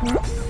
Hum?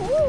Woo!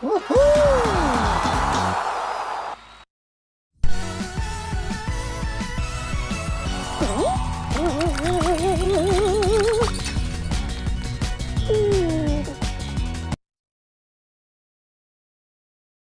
Woohoo!